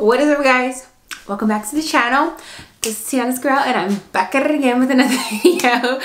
What is up guys? Welcome back to the channel. This is Tianna Squarrel and I'm back at it again with another video.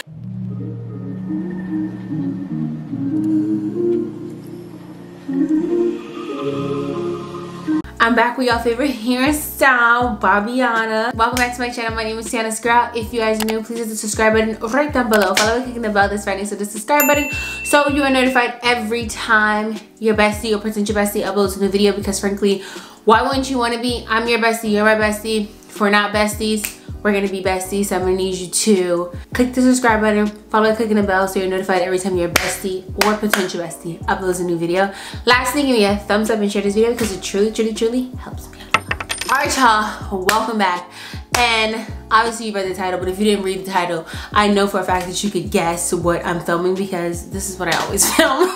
I'm back with y'all favorite hairstyle, Bobbiana. Welcome back to my channel. My name is Tianna Squarrel. If you guys are new, please hit the subscribe button right down below. Follow by clicking the bell that's right to the subscribe button so you are notified every time your bestie or potential bestie uploads a new video because frankly, why wouldn't you want to be? I'm your bestie, you're my bestie. If we're not besties, we're gonna be besties. So I'm gonna need you to click the subscribe button, follow by clicking the bell so you're notified every time your bestie or potential bestie uploads a new video. Lastly, give me a thumbs up and share this video because it truly, truly, truly helps me out. All right, y'all, welcome back. And obviously you read the title, but if you didn't read the title, I know for a fact that you could guess what I'm filming because this is what I always film.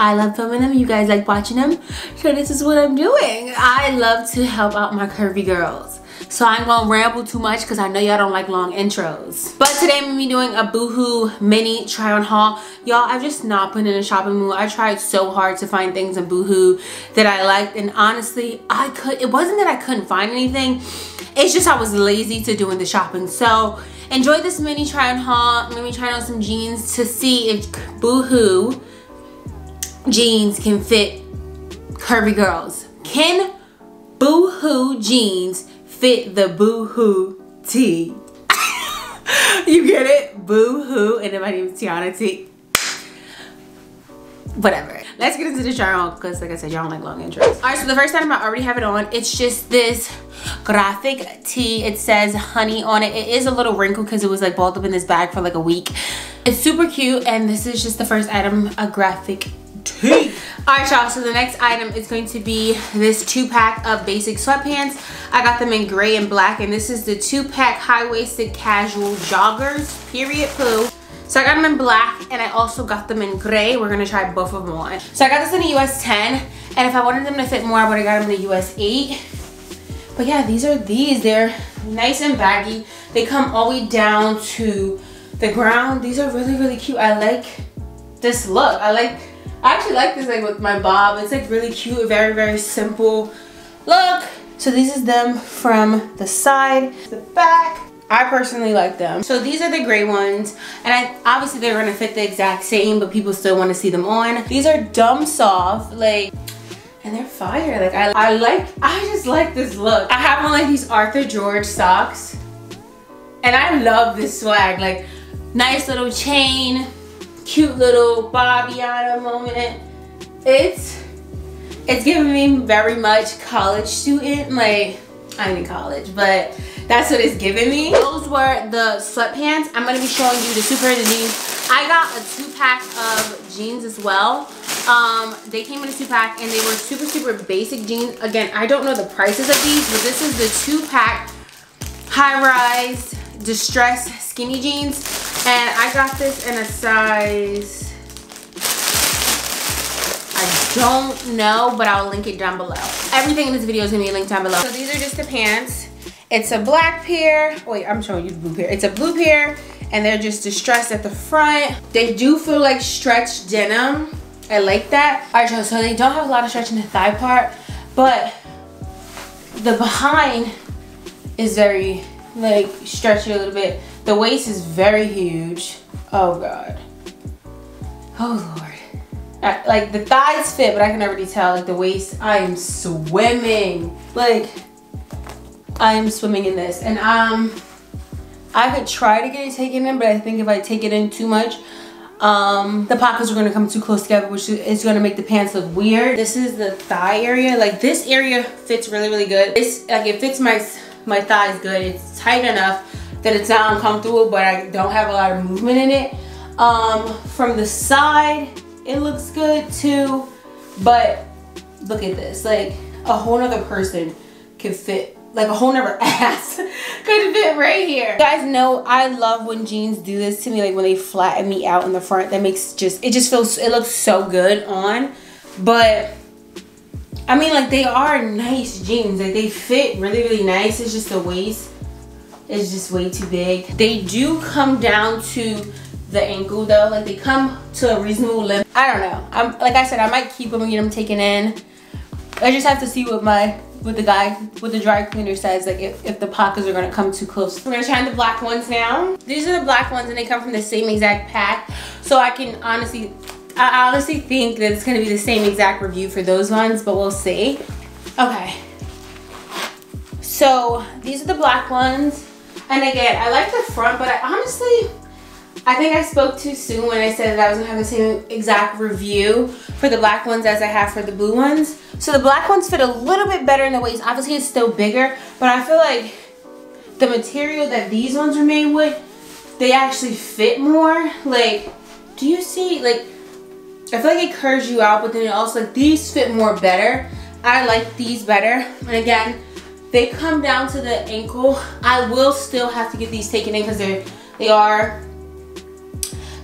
I love filming them. You guys like watching them. So this is what I'm doing. I love to help out my curvy girls. So I ain't gonna ramble too much because I know y'all don't like long intros. But today I'm gonna be doing a Boohoo mini try on haul. Y'all, I've just not been in a shopping mood. I tried so hard to find things in Boohoo that I liked. And honestly, I could, it wasn't that I couldn't find anything. It's just I was lazy to doing the shopping. So enjoy this mini try on haul. Me try on some jeans to see if Boohoo jeans can fit curvy girls. Can Boohoo jeans fit the Boohoo tee? you get it? Boohoo. And then my name is Tiana T. Whatever. Let's get into the on because like I said, y'all like long intros. All right, so the first time I already have it on. It's just this graphic tee. It says honey on it. It is a little wrinkled because it was like balled up in this bag for like a week. It's super cute and this is just the first item, a graphic All right, y'all, so the next item is going to be this two pack of basic sweatpants. I got them in gray and black and this is the two pack high-waisted casual joggers, period poo. So I got them in black and I also got them in gray. We're gonna try both of them on. So I got this in a US 10 and if I wanted them to fit more, I would've got them in a US 8. But yeah, these are these. They're nice and baggy. They come all the way down to the ground. These are really, really cute. I like this look. I like I actually like this like with my bob. It's like really cute, very, very simple look. So these is them from the side, the back. I personally like them. So these are the gray ones. And I obviously they're gonna fit the exact same, but people still wanna see them on. These are dumb soft, like, and they're fire. Like I, I like, I just like this look. I have on like these Arthur George socks. And I love this swag. Like nice little chain, cute little Bobbiana moment. It's it's giving me very much college student. Like I'm in college, but that's what it's giving me. Those were the sweatpants. I'm gonna be showing you the super the jeans. I got a two pack of jeans as well. Um, they came in a two pack and they were super, super basic jeans. Again, I don't know the prices of these, but this is the two pack high rise distress skinny jeans and I got this in a size, I don't know, but I'll link it down below. Everything in this video is gonna be linked down below. So these are just the pants. It's a black pair. Wait, I'm showing you the blue pair. It's a blue pair and they're just distressed at the front. They do feel like stretched denim. I like that. All right, so they don't have a lot of stretch in the thigh part, but the behind is very like stretchy a little bit. The waist is very huge. Oh God. Oh Lord. Like the thighs fit, but I can already tell like the waist, I am swimming. Like I am swimming in this. And um, I could try to get it taken in, but I think if I take it in too much, um, the pockets are gonna come too close together, which is gonna make the pants look weird. This is the thigh area. Like this area fits really, really good. This, like it fits my, my thigh is good. It's tight enough that it's not uncomfortable, but I don't have a lot of movement in it. Um, from the side, it looks good too, but look at this. Like a whole nother person could fit like a whole nother ass could fit right here. You guys know I love when jeans do this to me, like when they flatten me out in the front. That makes just, it just feels, it looks so good on. But, I mean like they are nice jeans. Like they fit really, really nice. It's just the waist is just way too big. They do come down to the ankle though. Like they come to a reasonable length. I don't know. I'm Like I said, I might keep them and get them taken in. I just have to see what my what the guy, what the dry cleaner says, like if, if the pockets are gonna come too close. We're gonna try the black ones now. These are the black ones and they come from the same exact pack. So I can honestly, I honestly think that it's gonna be the same exact review for those ones, but we'll see. Okay. So these are the black ones. And again, I like the front, but I honestly, I think I spoke too soon when I said that I was gonna have the same exact review for the black ones as I have for the blue ones. So the black ones fit a little bit better in the waist. Obviously it's still bigger, but I feel like the material that these ones are made with, they actually fit more. Like, do you see, like, I feel like it curves you out, but then it also, like, these fit more better. I like these better. And again, they come down to the ankle. I will still have to get these taken in because they're, they are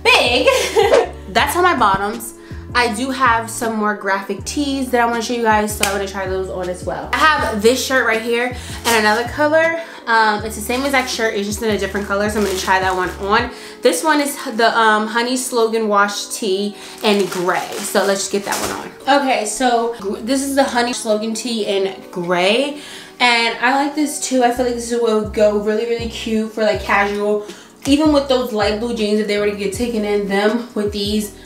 big. That's on my bottoms. I do have some more graphic tees that I want to show you guys, so I'm going to try those on as well. I have this shirt right here and another color. Um, it's the same exact shirt, it's just in a different color, so I'm going to try that one on. This one is the um, Honey Slogan Wash Tee in gray, so let's just get that one on. Okay, so this is the Honey Slogan Tee in gray, and I like this too. I feel like this would go really, really cute for like casual even with those light blue jeans, if they were to get taken in them with these,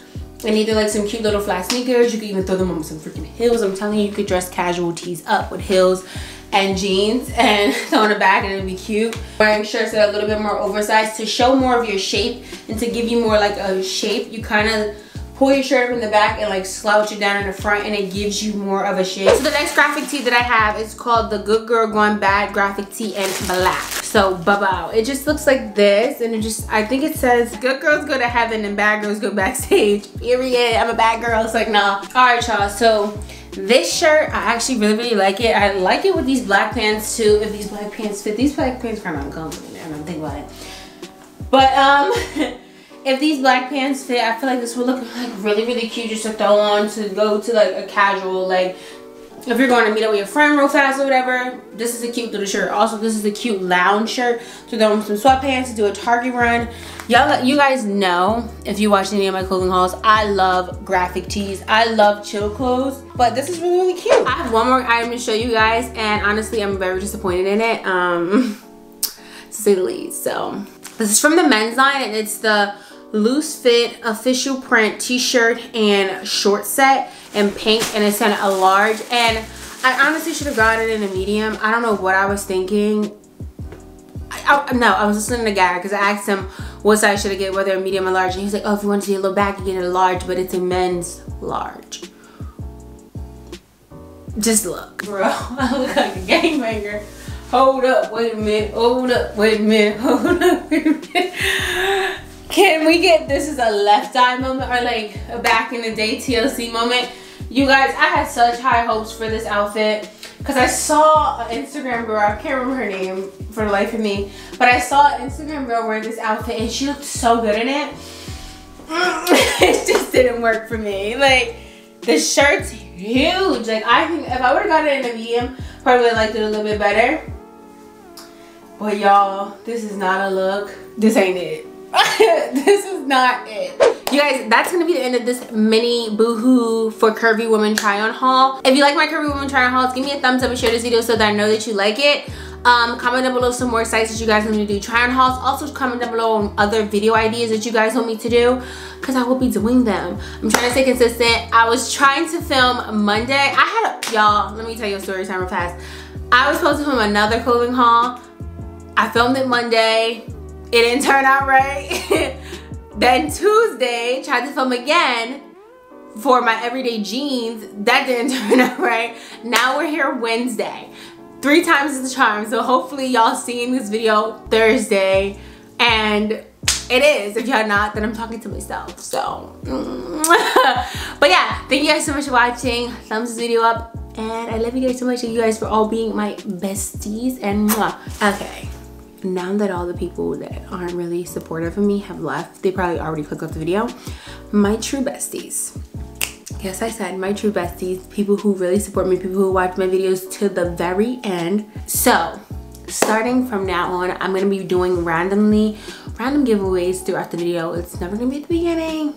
and either like some cute little flat sneakers, you could even throw them on with some freaking heels. I'm telling you, you could dress casual tees up with heels and jeans and throw on the back and it'll be cute. Wearing shirts that are a little bit more oversized to show more of your shape and to give you more like a shape, you kind of pull your shirt up in the back and like slouch it down in the front and it gives you more of a shape. So the next graphic tee that I have is called the Good Girl Gone Bad graphic tee in black. So bye-bye. It just looks like this and it just, I think it says good girls go to heaven and bad girls go backstage. Period. I'm a bad girl. It's like, nah. All right, y'all. So this shirt, I actually really, really like it. I like it with these black pants too. If these black pants fit, these black pants kind of uncomfortable now. I'm thinking about it. But um, if these black pants fit, I feel like this would look like really, really cute just to throw on to go to like a casual, like if you're going to meet up with your friend real fast or whatever, this is a cute little shirt. Also, this is a cute lounge shirt to throw on some sweatpants to do a Target run. Y'all, you guys know, if you watch any of my clothing hauls, I love graphic tees. I love chill clothes, but this is really, really cute. I have one more item to show you guys, and honestly, I'm very disappointed in it, um, to say the least. So, this is from the men's line, and it's the loose fit official print t-shirt and short set in pink and it's in a large and I honestly should have gotten it in a medium. I don't know what I was thinking. I, I, no I was listening to guy because I asked him what size should I get whether a medium or large and he's like oh if you want to see a little back you get a large but it's a men's large. Just look. Bro I look like a gangbanger. Hold up wait a minute hold up wait a minute hold up wait a minute can we get this is a left eye moment or like a back in the day TLC moment? You guys, I had such high hopes for this outfit because I saw an Instagram girl, I can't remember her name for the life of me, but I saw an Instagram girl wear this outfit and she looked so good in it. it just didn't work for me. Like, the shirt's huge. Like, I think if I would have got it in a medium, probably would liked it a little bit better. But y'all, this is not a look. This ain't it. this is not it. You guys, that's gonna be the end of this mini boohoo for curvy woman try on haul. If you like my curvy woman try on hauls, give me a thumbs up and share this video so that I know that you like it. Um, comment down below some more sites that you guys want me to do try on hauls. Also comment down below on other video ideas that you guys want me to do because I will be doing them. I'm trying to stay consistent. I was trying to film Monday. I had, y'all, let me tell you a story time real fast. I was supposed to film another clothing haul. I filmed it Monday it didn't turn out right. then Tuesday, tried to film again for my everyday jeans. That didn't turn out right. Now we're here Wednesday. Three times is the charm. So hopefully y'all seeing this video Thursday. And it is. If y'all not, then I'm talking to myself. So, mm. but yeah, thank you guys so much for watching. Thumbs this video up. And I love you guys so much. Thank you guys for all being my besties. And mwah. okay now that all the people that aren't really supportive of me have left, they probably already clicked off the video, my true besties. Yes, I said my true besties, people who really support me, people who watch my videos to the very end. So, starting from now on, I'm gonna be doing randomly, random giveaways throughout the video. It's never gonna be at the beginning.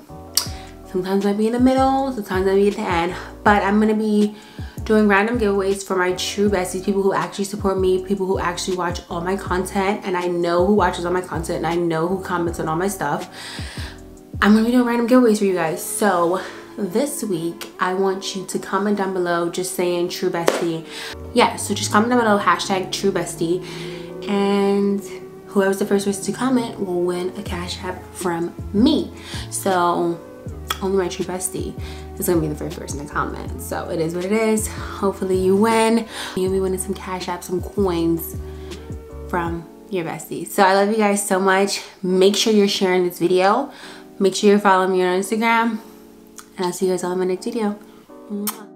Sometimes might be in the middle, sometimes I'll be at the end. But I'm gonna be doing random giveaways for my true besties, people who actually support me, people who actually watch all my content, and I know who watches all my content, and I know who comments on all my stuff. I'm gonna be doing random giveaways for you guys. So this week i want you to comment down below just saying true bestie yeah so just comment down below hashtag true bestie and whoever's the first person to comment will win a cash app from me so only my true bestie is gonna be the first person to comment. So it is what it is. Hopefully you win. You'll be winning some cash app some coins from your bestie so i love you guys so much. Make sure you're sharing this video. Make sure you're following me on instagram. And I'll see you guys all in my next video. Mwah.